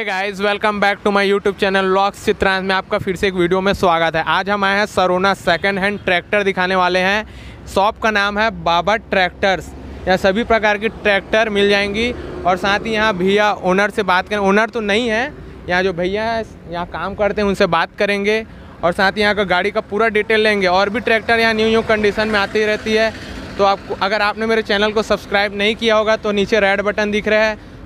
Hey guys welcome back to my YouTube channel locks Chitransh में आपका फिर से एक वीडियो में स्वागत है। आज हम आए हैं सरोना सेकंड हैंड ट्रैक्टर दिखाने वाले हैं। शॉप का नाम है बाबा ट्रैक्टर्स यहाँ सभी प्रकार की ट्रैक्टर मिल जाएँगी और साथ ही यहाँ भैया ओनर से बात करें। ओनर तो नहीं है, यहाँ जो भैया है, यहाँ काम करते हैं, उनसे बात करेंगे और साथ ही यहाँ का गाड़ी का पूरा डिटेल लेंगे। और भी ट्रैक्टर यहाँ न्यू न्यू कंडीशन में आती रहती है। तो आप अगर आपने मेरे चैनल को सब्सक्राइब नहीं किया होगा तो नीचे रेड बटन दिख रहा है।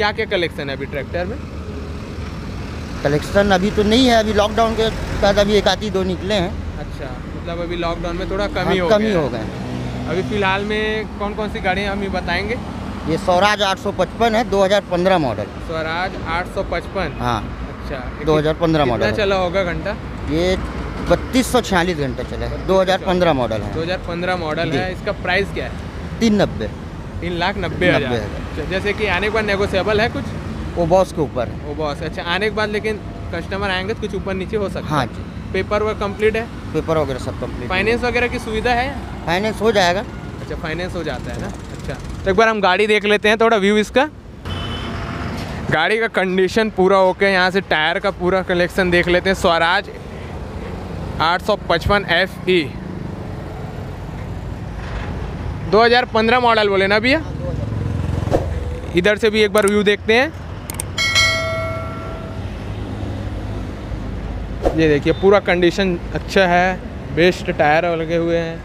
क्या क्या कलेक्शन है अभी ट्रैक्टर में? कलेक्शन अभी तो नहीं है अभी लॉकडाउन के बाद अभी एक आधी दो निकले हैं। अच्छा मतलब अभी लॉकडाउन में थोड़ा कमी हाँ, हो कमी हो गए अभी फ़िलहाल में कौन कौन सी गाड़ियाँ हमें बताएँगे? ये स्वराज 855 है 2015 मॉडल स्वराज 855 हाँ। अच्छा ये 2015 कितना मॉडल है। चला होगा घंटा? ये बत्तीस सौ छियालीस घंटे चले 2015 मॉडल है। 2015 मॉडल है इसका प्राइस क्या है? तीन नब्बे। तीन लाख नब्बे हज़ार। अच्छा, जैसे कि आने के बाद नेगोशियबल है कुछ? वो बॉस के ऊपर है। वो बॉस अच्छा आने के बाद लेकिन कस्टमर आएँगे तो कुछ ऊपर नीचे हो सकता हाँ? जी। पेपर वर्क कंप्लीट है? पेपर वगैरह सब कंप्लीट फाइनेंस वगैरह की सुविधा है? फाइनेंस हो जाएगा। अच्छा फाइनेंस हो जाता है ना? अच्छा तो एक बार हम गाड़ी देख लेते हैं थोड़ा व्यू इसका। गाड़ी का कंडीशन पूरा ओके यहाँ से टायर का पूरा कलेक्शन देख लेते हैं। स्वराज 855 एफ़ ई 2015 मॉडल बोले ना भैया? इधर से भी एक बार व्यू देखते हैं। ये देखिए पूरा कंडीशन अच्छा है बेस्ट टायर लगे हुए हैं।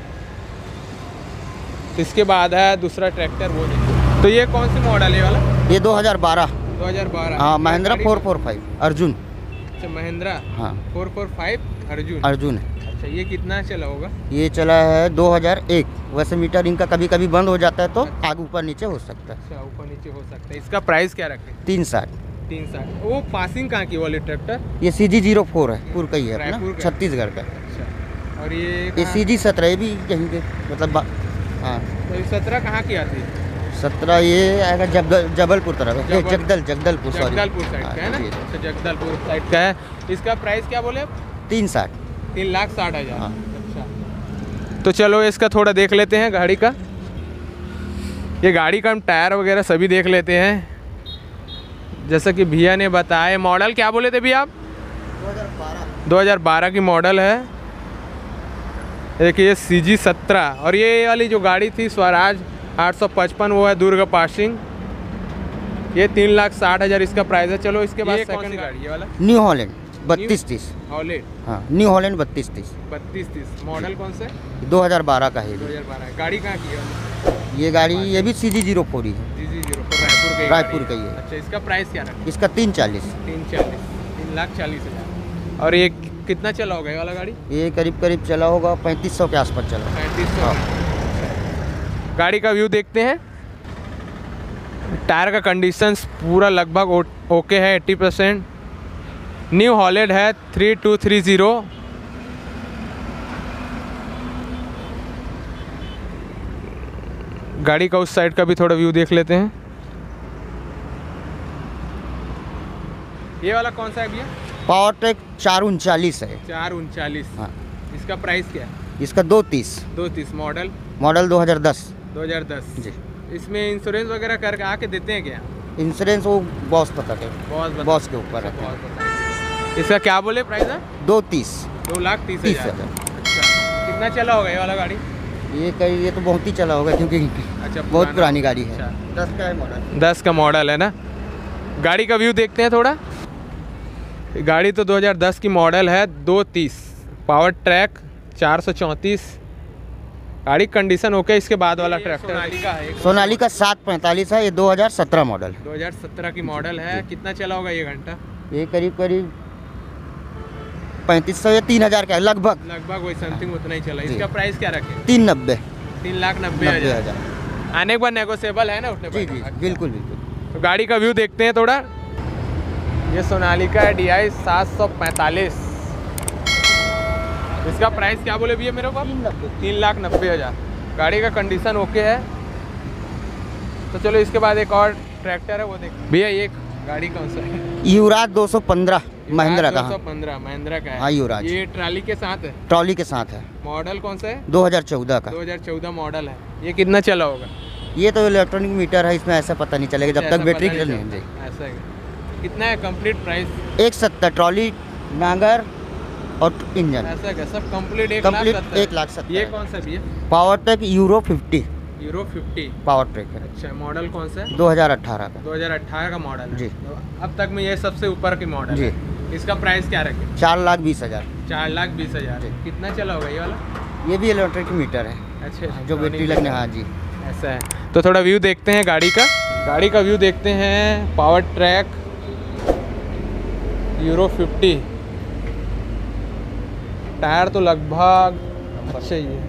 इसके बाद है दूसरा ट्रैक्टर वो देखिए। तो ये कौन सी मॉडल है ये वाला? ये 2012 2012 हाँ महिंद्रा गाड़ी- 445 अर्जुन अच्छा महिंद्रा हाँ। 445 अर्जुन अर्जुन है। अच्छा ये कितना चला होगा? ये चला है 2001 वैसे मीटर इनका कभी कभी बंद हो जाता है तो अच्छा। आग ऊपर नीचे हो सकता है। अच्छा ऊपर नीचे हो सकता है। इसका प्राइस क्या रखें तीन साठ तीन साठ वो पासिंग कहाँ की वाली ट्रैक्टर? ये सी जी ज़ीरो फोर है पूर का ही है अपना छत्तीसगढ़ का। अच्छा और ये ये सी जी सत्रह भी यहीं के मतलब हाँ। तो सत्रह कहाँ की आती है? सत्रह ये आएगा जबल जबलपुर तरफ़ है। जगदल जगदलपुर सॉरी जगदलपुर साइड का है ना? अच्छा जगदलपुर साइड का है। इसका प्राइस क्या बोले तीन साठ तीन लाख साठ हज़ार। हाँ। अच्छा। तो चलो इसका थोड़ा देख लेते हैं गाड़ी का। ये गाड़ी का हम टायर वगैरह सभी देख लेते हैं। जैसा कि भैया ने बताया मॉडल क्या बोले थे भैया आप? 2012 की मॉडल है। देखिए सी जी सत्रह और ये वाली जो गाड़ी थी स्वराज 855 वो है दुर्ग पासिंग। ये तीन लाख साठ हज़ार इसका प्राइस है। चलो इसके बाद सेकंड गाड़ी। ये वाला? New Holland. बत्तीस तीस। हॉलेट हाँ न्यू हॉलैंड बत्तीस तीस। बत्तीस तीस। मॉडल कौन से? 2012 का है दो हज़ार बारह गाड़ी कहाँ की है? ये गाड़ी ये भी सी जी ज़ीरो फोर ही है। रायपुर का ही है। अच्छा इसका प्राइस क्या रखा इसका तीन चालीस। तीन चालीस। तीन लाख चालीस हज़ार। और ये कितना चला होगा ये वाला गाड़ी? ये करीब करीब चला होगा पैंतीस सौ के आसपास चला। पैंतीस सौ। हाँ। गाड़ी का व्यू देखते हैं। टायर का कंडीशन पूरा लगभग ओके है एट्टी परसेंट न्यू हॉलेड है थ्री टू थ्री ज़ीरो। गाड़ी का उस साइड का भी थोड़ा व्यू देख लेते हैं। ये वाला कौन सा है भैया? पावर ट्रैक चार उनचालीस है। चार उनचालीस। हाँ। इसका प्राइस क्या है? इसका दो तीस। दो तीस। मॉडल? मॉडल 2010 2010 जी। इसमें इंश्योरेंस वगैरह करके आके देते हैं क्या? इंश्योरेंस वो बॉस पता बहुत बता- बॉस के ऊपर है। इसका क्या बोले प्राइस है? दो तीस। दो लाख तीस तीस हज़ार। अच्छा। कितना चला होगा ये वाला गाड़ी? ये कहीं ये तो बहुत ही चला होगा क्योंकि अच्छा बहुत पुरानी। गाड़ी है। अच्छा। दस का है मॉडल दस का मॉडल है ना? गाड़ी का व्यू देखते हैं थोड़ा। गाड़ी तो 2010 की मॉडल है दो तीस। पावर ट्रैक चार सौ चौंतीस। गाड़ी कंडीशन ओके इसके बाद वाला ट्रैक्टर सोनालिका है। सोनालिका सात पैंतालीस है ये 2017 मॉडल 2017 की मॉडल है। कितना चला होगा ये घंटा? ये करीब करीब पैंतीस सौ या तीन हज़ार का है लगभग। लगभग वही समथिंग उतना ही चला। इसका प्राइस क्या रखे? तीन नब्बे। तीन लाख नब्बे हज़ार। आने के बाद नेगोशिएबल है ना उठने जी जी बिल्कुल बिल्कुल। तो गाड़ी का व्यू देखते हैं थोड़ा। ये सोनालिका है डी आई सात सौ पैंतालीस। इसका प्राइस क्या बोले भैया मेरे को तीन लाख नब्बे हज़ार। गाड़ी का कंडीशन ओके है। तो चलो इसके बाद एक और ट्रैक्टर है वो देख भैया ये गाड़ी कौन सा है? युवराज 215 महिंद्रा का हाँ। पंद्रह महिंद्रा का है। हाँ, युवराज। ये ट्राली के साथ है? ट्रॉली के साथ है। मॉडल कौन सा है? 2014 का। 2014 मॉडल है। ये कितना चला होगा? ये तो इलेक्ट्रॉनिक मीटर है इसमें ऐसा पता नहीं चलेगा जब तक बैटरी नहीं। ऐसा कितना है कंप्लीट प्राइस एक सत्तर ट्रॉली नागर और इंजन। ऐसा क्या? सब कंप्लीट एक कंप्लीट लाख सत्तर एक लाख सत्तर ये कौन सा भी है? Power tech euro 50 euro 50 power track है। अच्छा मॉडल कौन सा है? 2018 का। 2018 का मॉडल जी। अब तक में ये सबसे ऊपर की मॉडल जी। है इसका प्राइस क्या रखे? चार लाख बीस हज़ार। चार लाख बीस हज़ार। कितना चला होगा ये वाला? ये भी इलेक्ट्रिक मीटर है। अच्छा जो बैटरी लगने हाँ। जी। ऐसा है। तो थोड़ा व्यू देखते हैं गाड़ी का। गाड़ी का व्यू देखते हैं। पावर ट्रैक यूरो 50 टायर तो लगभग अच्छा ही है।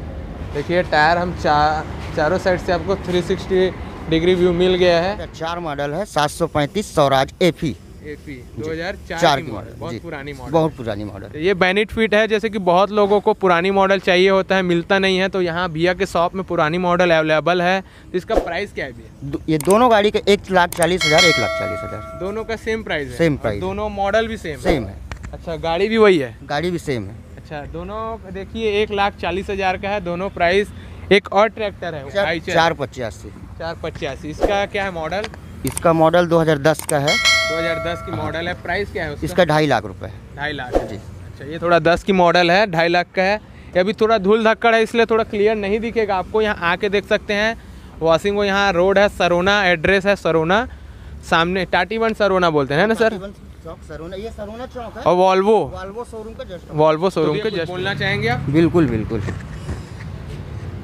देखिए टायर हम चार चारों साइड से आपको 360 डिग्री व्यू मिल गया है। चार मॉडल है 735 स्वराज एफी एपी 2004 चार की मॉडल बहुत पुरानी मॉडल बहुत पुरानी मॉडल ये बेनिफिट है जैसे कि बहुत लोगों को पुरानी मॉडल चाहिए होता है मिलता नहीं है तो यहाँ भैया के शॉप में पुरानी मॉडल अवेलेबल है तो इसका प्राइस क्या है भैया? ये दोनों गाड़ी का एक लाख चालीस हज़ार एक लाख चालीस हज़ार। दोनों का सेम प्राइस है? Same और दोनों मॉडल भी सेम सेम है। अच्छा गाड़ी भी वही है? गाड़ी भी सेम है। अच्छा दोनों देखिए एक लाख चालीस हज़ार का है दोनों प्राइस एक और ट्रैक्टर है चार पचासी। चार पचासी इसका क्या है मॉडल इसका मॉडल 2010 का है। 2010 की मॉडल है। प्राइस क्या है उसका? इसका ढाई लाख रुपए ढाई लाख जी। अच्छा ये थोड़ा दस की मॉडल है ढाई लाख का है। ये अभी थोड़ा धूल धक्कड़ है इसलिए थोड़ा क्लियर नहीं दिखेगा। आपको यहाँ आके देख सकते हैं। वॉशिंग वो यहाँ रोड है सरोना एड्रेस है सरोना सामने टाटी वन सरोना बोलते हैं ना सर चौक सरोना ये सरोना चौक है। और वॉल्वो वाल्वो शोरूम का जस्ट वॉल्वो शोरूम के जस्ट बोलना चाहेंगे आप? बिल्कुल बिल्कुल।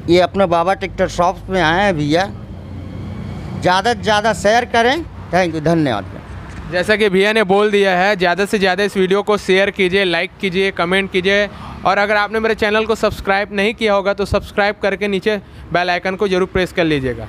ये अपना बाबा ट्रैक्टर शॉप में आए हैं भैया। ज़्यादा से ज़्यादा शेयर करें। थैंक यू धन्यवाद। जैसा कि भैया ने बोल दिया है, ज़्यादा से ज़्यादा इस वीडियो को शेयर कीजिए लाइक कीजिए कमेंट कीजिए। और अगर आपने मेरे चैनल को सब्सक्राइब नहीं किया होगा तो सब्सक्राइब करके नीचे बेल आइकन को ज़रूर प्रेस कर लीजिएगा।